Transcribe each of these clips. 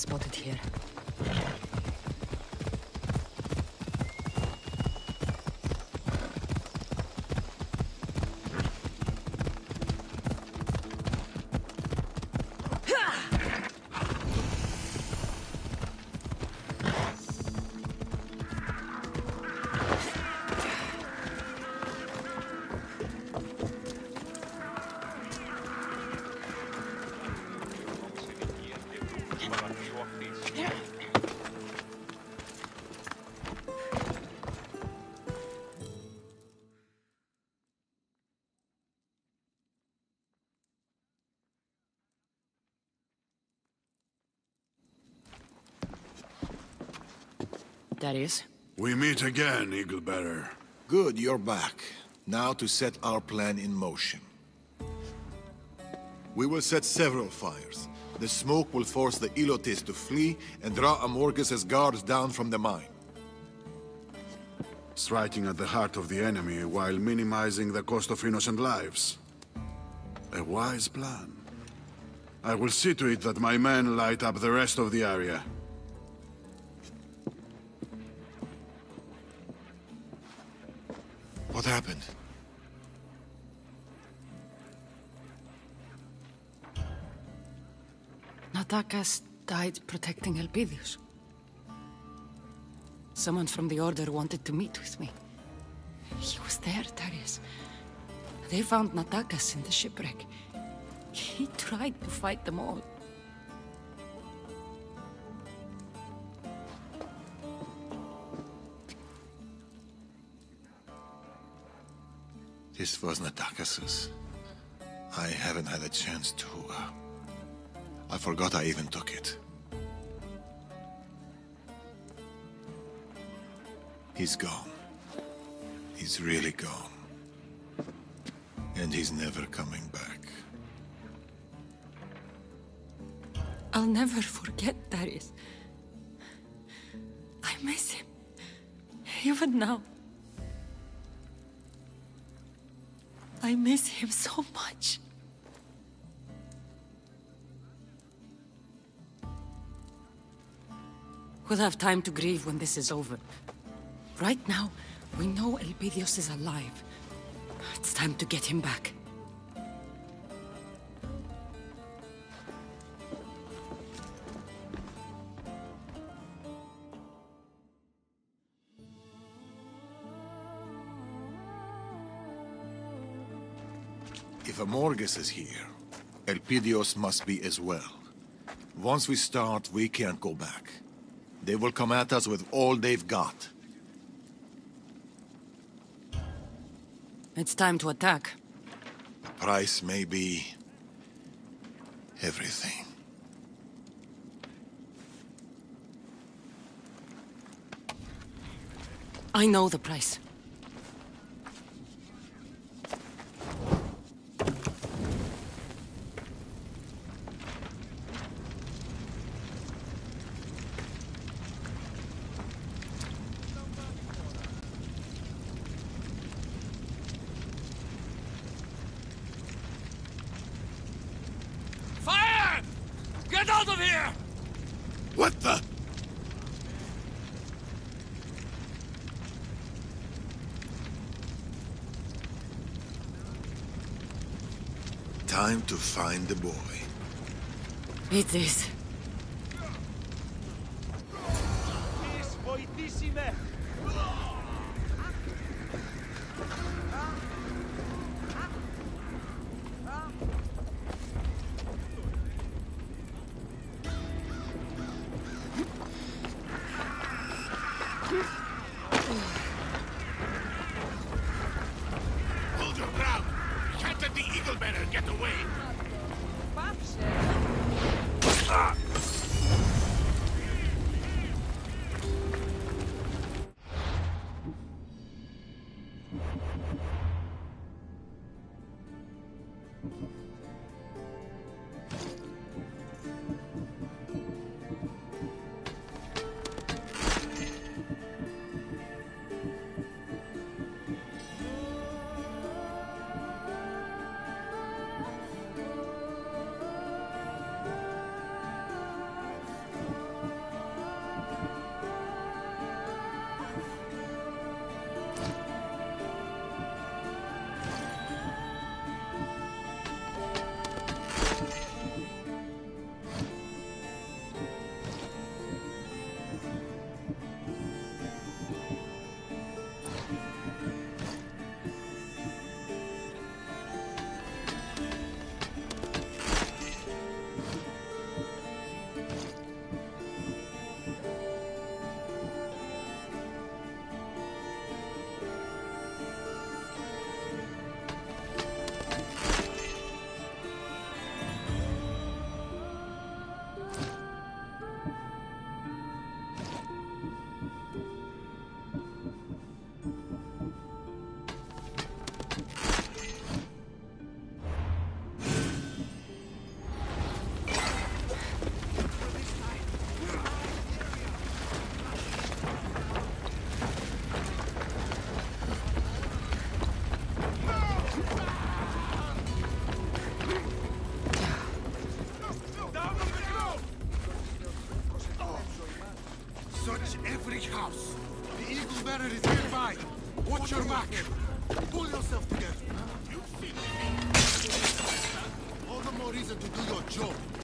Spotted here. Darius? We meet again, Eaglebearer. Good, you're back. Now to set our plan in motion. We will set several fires. The smoke will force the Helots to flee and draw Amorges's guards down from the mine. Striking at the heart of the enemy while minimizing the cost of innocent lives. A wise plan. I will see to it that my men light up the rest of the area. Natakas died protecting Elpidios. Someone from the Order wanted to meet with me. He was there, Darius. They found Natakas in the shipwreck. He tried to fight them all. This was Natakas's. I haven't had a chance to... Uh, I forgot I even took it. He's gone. He's really gone. And he's never coming back. I'll never forget Darius. I miss him. Even now. I miss him so much. We'll have time to grieve when this is over. Right now, we know Elpidios is alive. It's time to get him back. If Amorges is here, Elpidios must be as well. Once we start, we can't go back. They will come at us with all they've got. It's time to attack. The price may be... everything. I know the price. Fire! Get out of here! What the? Time to find the boy. Eat this. House. The Eagle Bearer is nearby. Watch your back. Pull yourself together. All the more reason to do your job.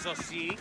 Isso sim.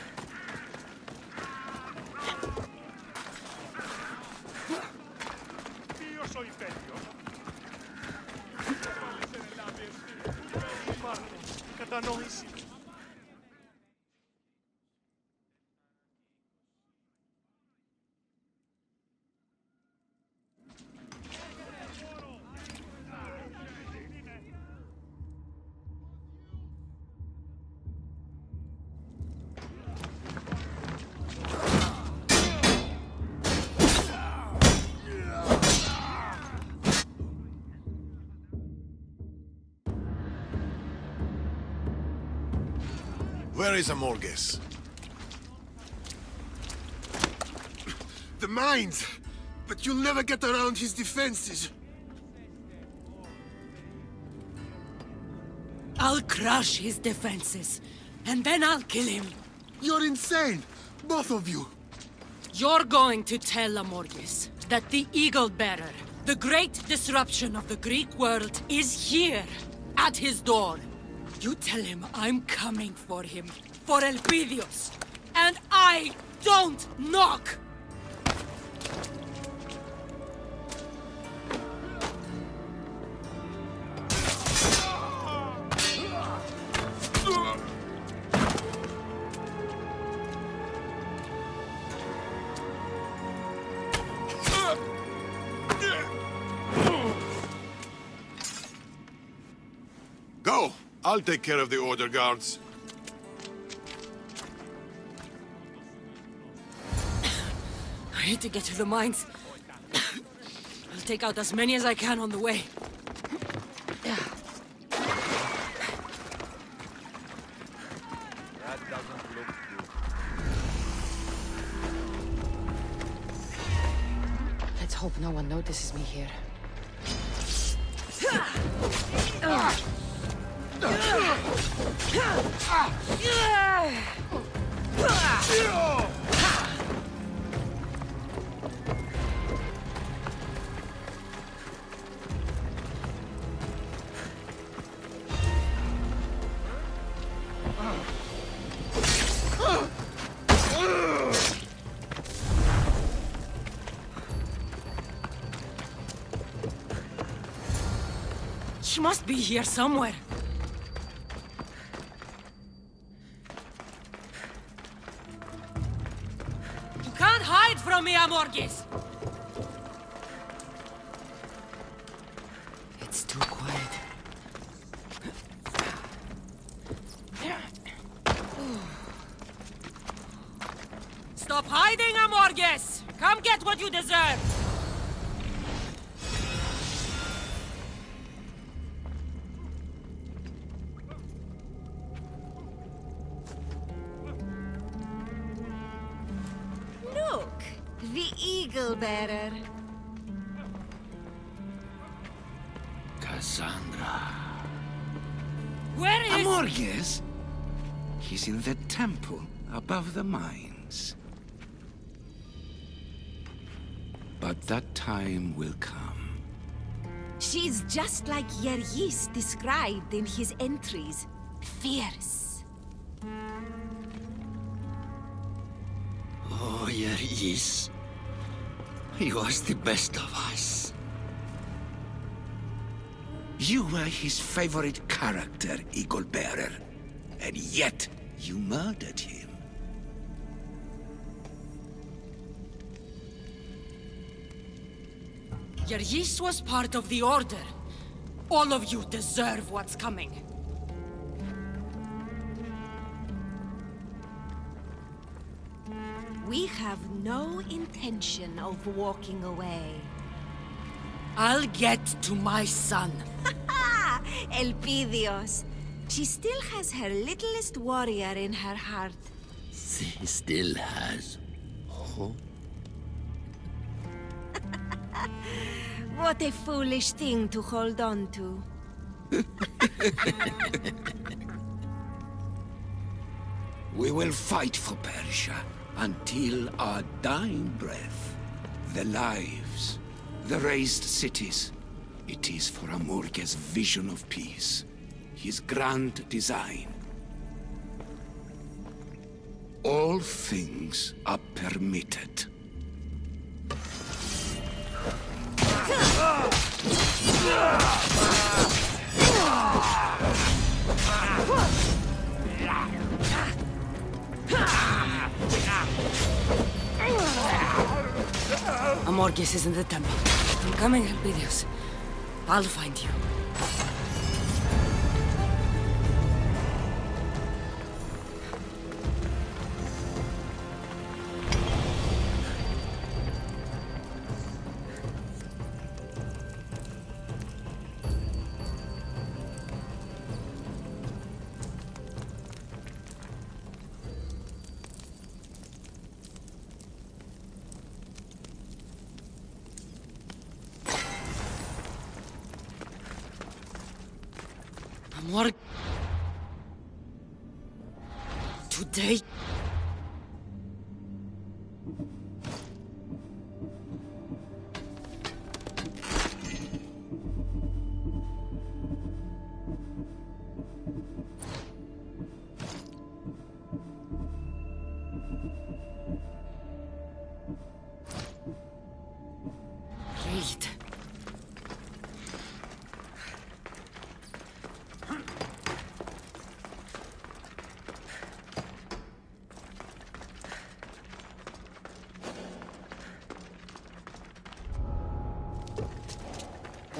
Where is Amorges? The mines! But you'll never get around his defenses. I'll crush his defenses, and then I'll kill him. You're insane! Both of you! You're going to tell Amorges that the Eagle Bearer, the great disruption of the Greek world, is here, at his door. You tell him I'm coming for him, for Elpidios, and I don't knock! Go! I'll take care of the order guards. I need to get to the mines. I'll take out as many as I can on the way. That doesn't look good. Let's hope no one notices me here. She must be here somewhere. Hide from me, Amorges! It's too quiet. Stop hiding, Amorges! Come get what you deserve! That time will come. She's just like Yergis described in his entries. Fierce. Oh, Yergis. He was the best of us. You were his favorite character, Eagle Bearer. And yet, you murdered him. Yergis was part of the Order. All of you deserve what's coming. We have no intention of walking away. I'll get to my son. Ah, Elpidios. She still has her littlest warrior in her heart. She still has hope. What a foolish thing to hold on to. We will fight for Persia until our dying breath. The lives, the raised cities. It is for Amorges's vision of peace, his grand design. All things are permitted. Amorges is in the temple. I'm coming, Elpidios. I'll find you.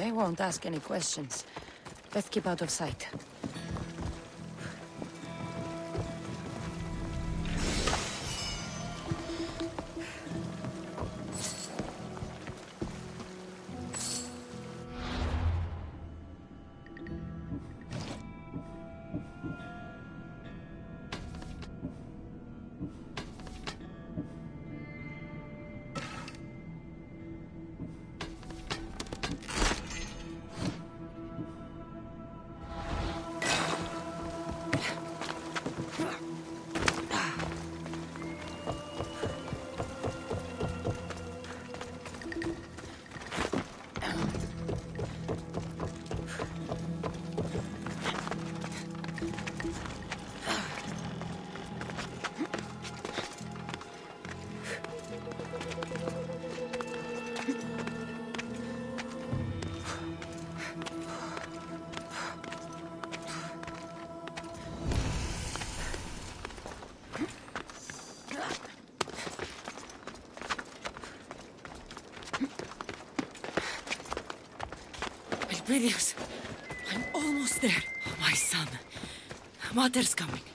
They won't ask any questions. Let's keep out of sight. Elpidios, I'm almost there. My son. Mater's coming.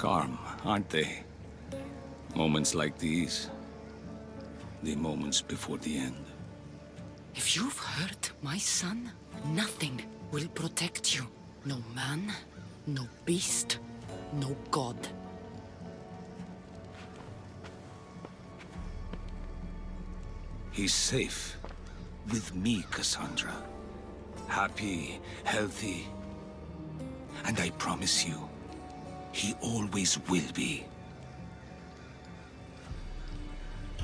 Charm, aren't they? Moments like these, the moments before the end. If you've hurt my son, nothing will protect you. No man, no beast, no god. He's safe. With me, Cassandra. Happy, healthy. And I promise you, he always will be.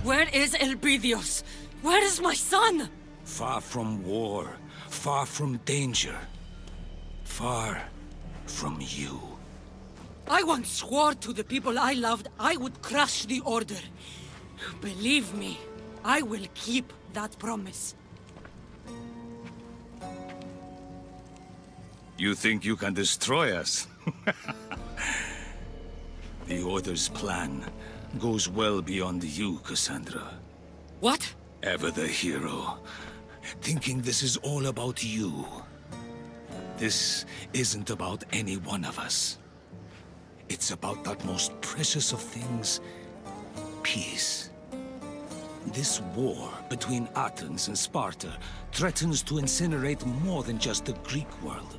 Where is Elpidios? Where is my son? Far from war, far from danger, far from you. I once swore to the people I loved I would crush the Order. Believe me, I will keep that promise. You think you can destroy us? the Order's plan goes well beyond you, Cassandra. What? Ever the hero. Thinking this is all about you. This isn't about any one of us. It's about that most precious of things, peace. This war between Athens and Sparta threatens to incinerate more than just the Greek world.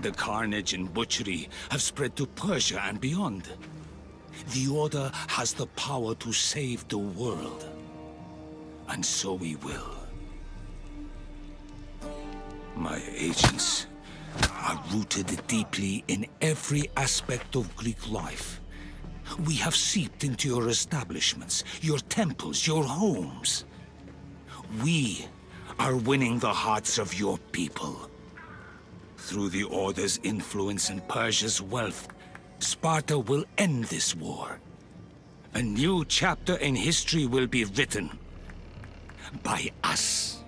The carnage and butchery have spread to Persia and beyond. The Order has the power to save the world. And so we will. My agents are rooted deeply in every aspect of Greek life. We have seeped into your establishments, your temples, your homes. We are winning the hearts of your people. Through the Order's influence and Persia's wealth, Sparta will end this war. A new chapter in history will be written. By us.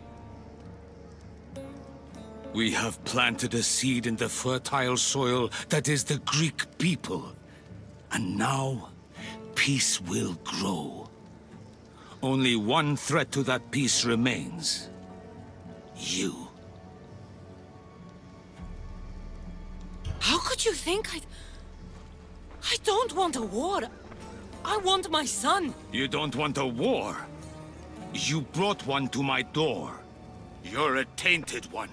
We have planted a seed in the fertile soil that is the Greek people. And now, peace will grow. Only one threat to that peace remains. You. You think I... I don't want a war. I want my son. You don't want a war. You brought one to my door. You're a tainted one.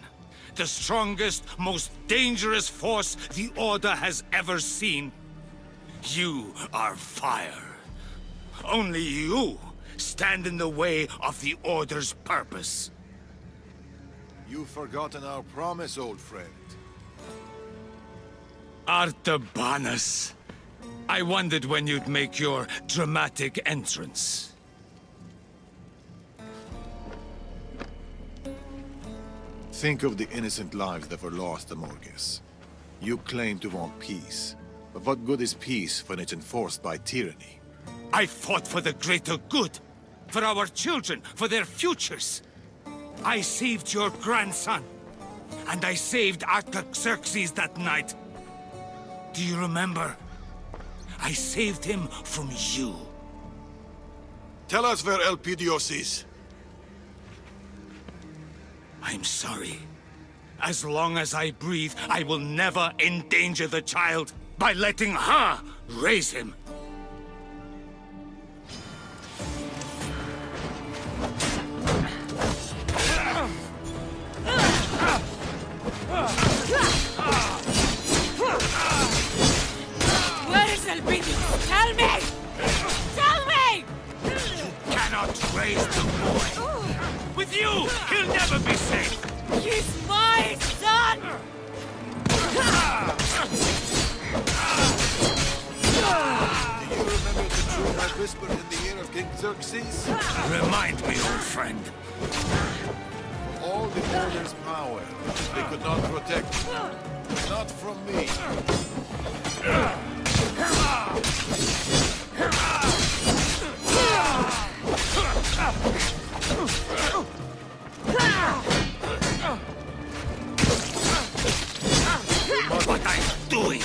The strongest, most dangerous force the Order has ever seen. You are fire. Only you stand in the way of the Order's purpose. You've forgotten our promise, old friend. Artabanus. I wondered when you'd make your dramatic entrance. Think of the innocent lives that were lost, Amorges. You claim to want peace. But what good is peace when it's enforced by tyranny? I fought for the greater good. For our children, for their futures. I saved your grandson. And I saved Artaxerxes that night. Do you remember? I saved him from you. Tell us where Elpidios is. I'm sorry. As long as I breathe, I will never endanger the child by letting her raise him. You, he'll never be safe. He's my son! Do you remember the truth I whispered in the ear of King Xerxes? Remind me, old friend. All the Order's power, they could not protect you. Not from me. What I'm doing.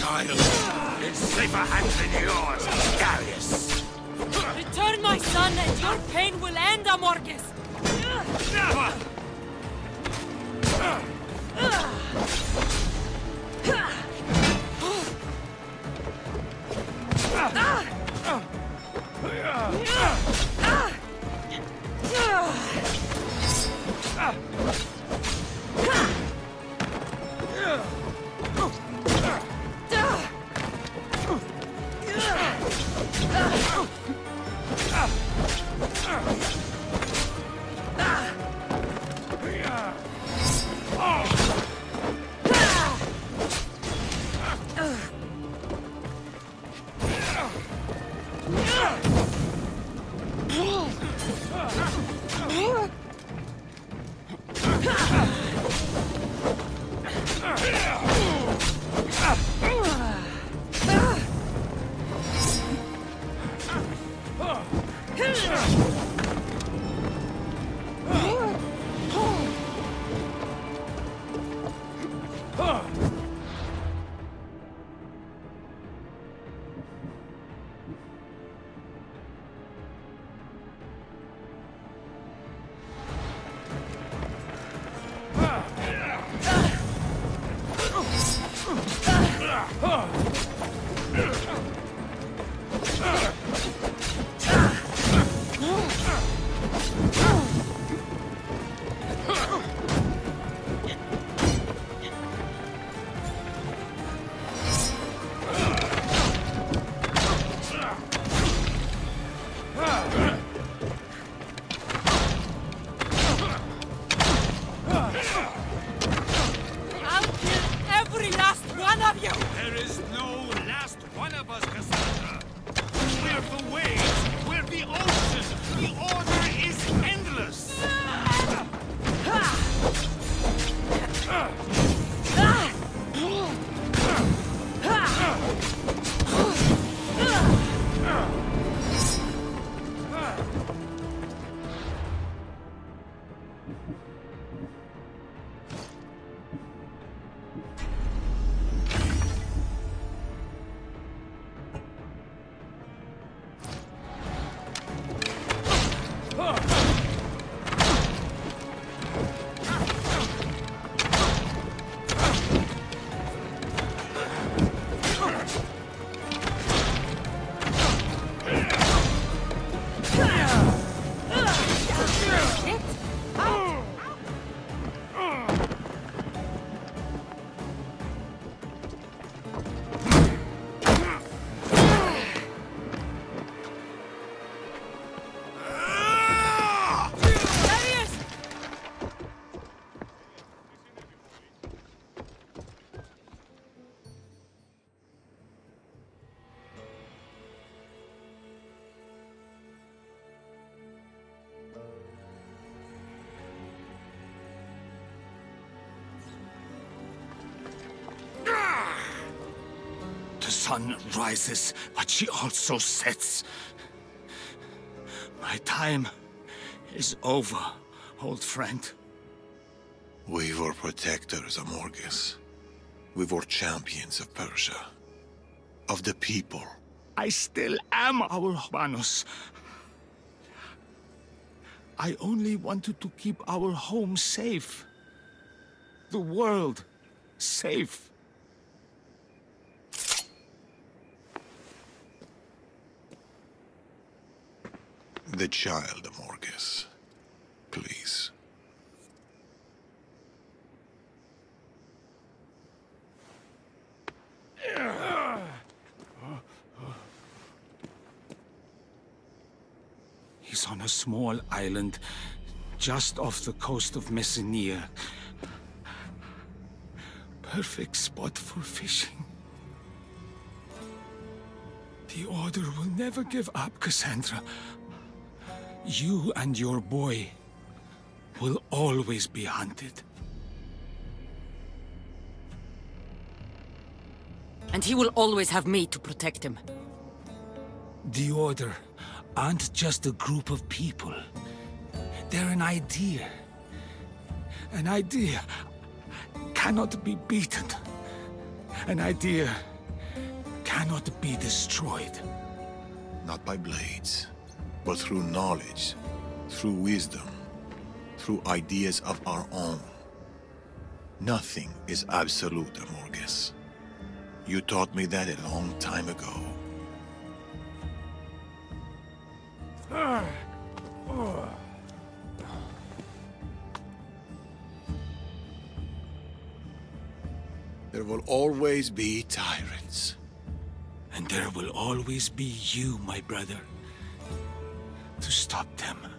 Child, in safer hands than yours, Darius. Return my son and your pain will end, Amorges! The sun rises, but she also sets. My time is over, old friend. We were protectors, Amorges. We were champions of Persia. Of the people. I still am our Manus. I only wanted to keep our home safe. The world safe. The child, Amorges. Please. He's on a small island just off the coast of Messenia. Perfect spot for fishing. The Order will never give up, Cassandra. You and your boy will always be hunted. And he will always have me to protect him. The Order aren't just a group of people. They're an idea. An idea cannot be beaten. An idea cannot be destroyed. Not by blades, but through knowledge, through wisdom. through ideas of our own. Nothing is absolute, Amorges. You taught me that a long time ago. There will always be tyrants. And there will always be you, my brother, stop them.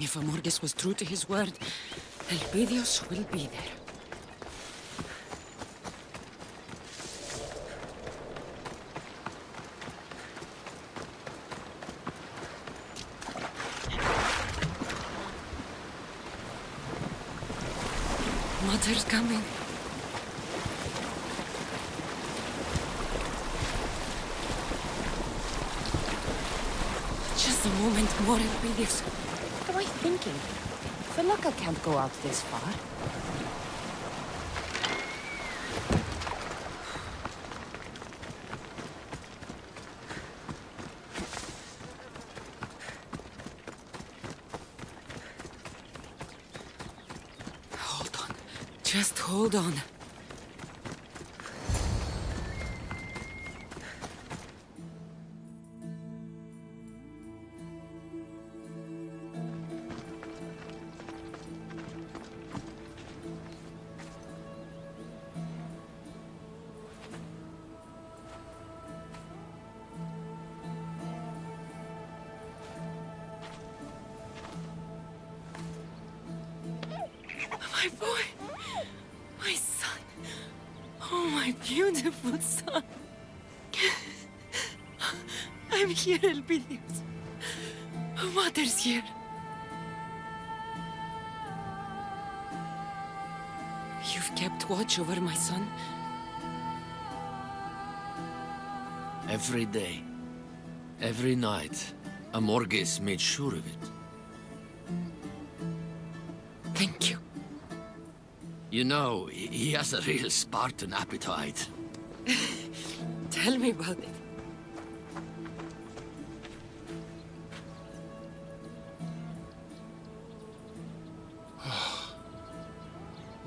If Amorges was true to his word, Elpidios will be there. Mother's coming. Just a moment more, Elpidios. Thinking? Philippa can't go out this far. Hold on. Just hold on. Here, Elpidios. Mother's here. You've kept watch over my son. Every day, every night, Amorges made sure of it. Thank you. You know, he he has a real Spartan appetite. Tell me about it.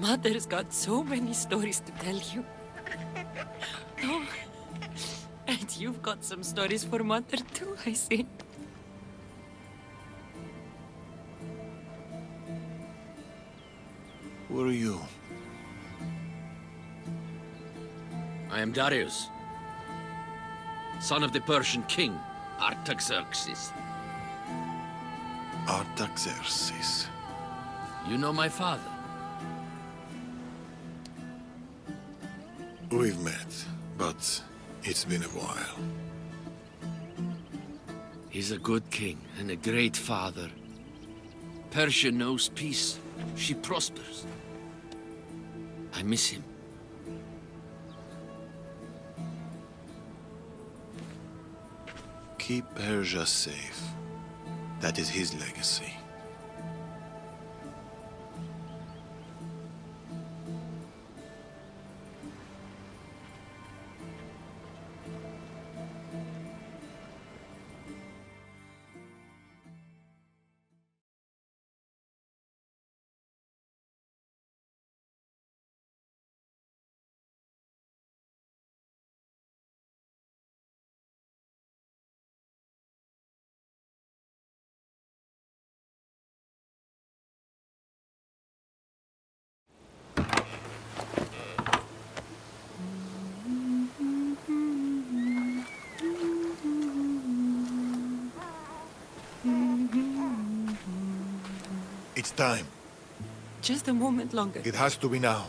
Mother's got so many stories to tell you. Oh, and you've got some stories for Mother too, I see. Who are you? I am Darius, son of the Persian king, Artaxerxes. Artaxerxes. You know my father. We've met, but it's been a while. He's a good king and a great father. Persia knows peace. She prospers. I miss him. Keep Persia safe. That is his legacy. Just a moment longer. It has to be now.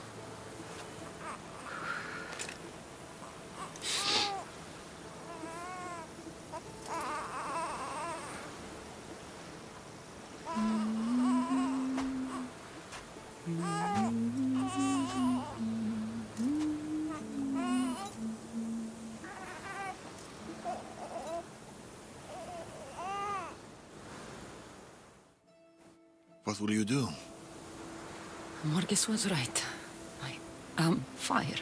What will you do? Amorges was right. I am fire.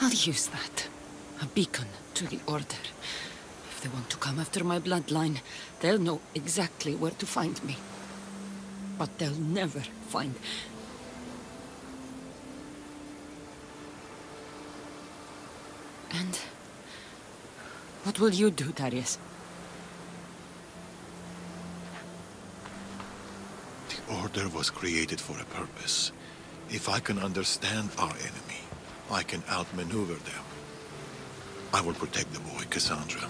I'll use that. A beacon to the Order. If they want to come after my bloodline, they'll know exactly where to find me. But they'll never find... And... What will you do, Darius? The Order was created for a purpose. If I can understand our enemy, I can outmaneuver them. I will protect the boy, Kassandra.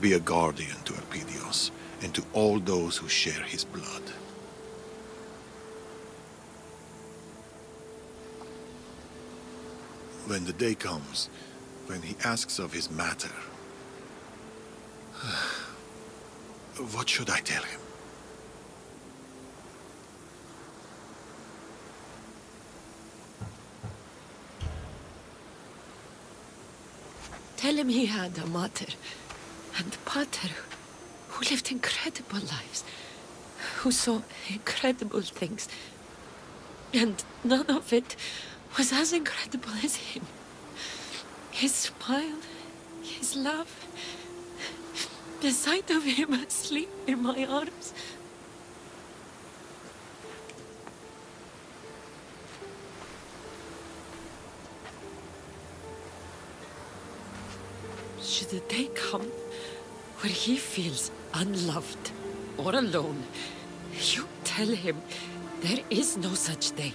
Be a guardian to Elpidios, and to all those who share his blood. When the day comes, when he asks of his meter, what should I tell him? Tell him he had a mother and pater who lived incredible lives, who saw incredible things. And none of it was as incredible as him. His smile, his love, the sight of him asleep in my arms. The day come where he feels unloved or alone, you tell him there is no such day.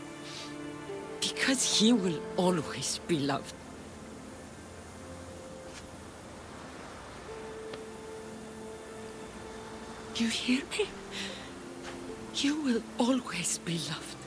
Because he will always be loved. You hear me? You will always be loved.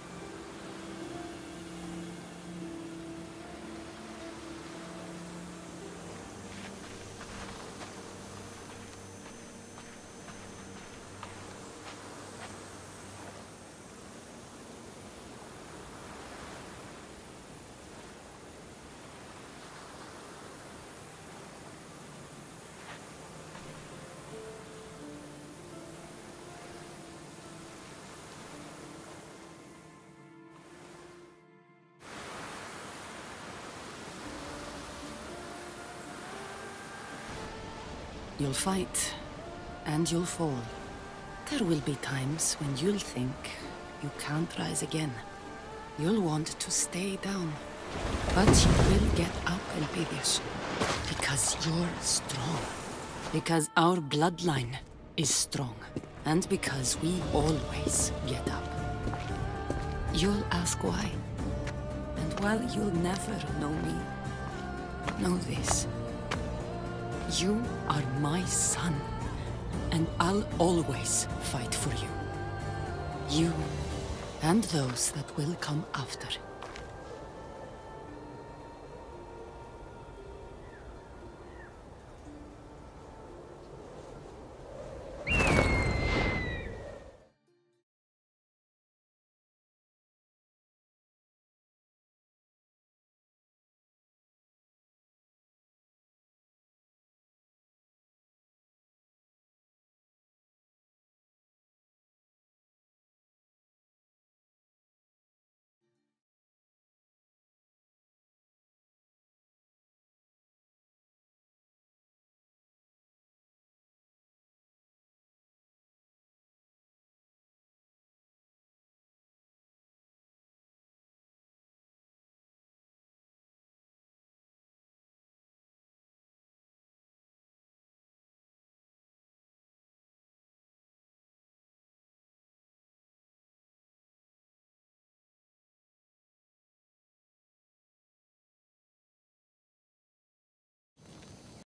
You'll fight, and you'll fall. There will be times when you'll think you can't rise again. You'll want to stay down. But you will get up, Elpidios. Because you're strong. Because our bloodline is strong. And because we always get up. You'll ask why. And while you'll never know me, know this. You are my son, and I'll always fight for you. You and those that will come after.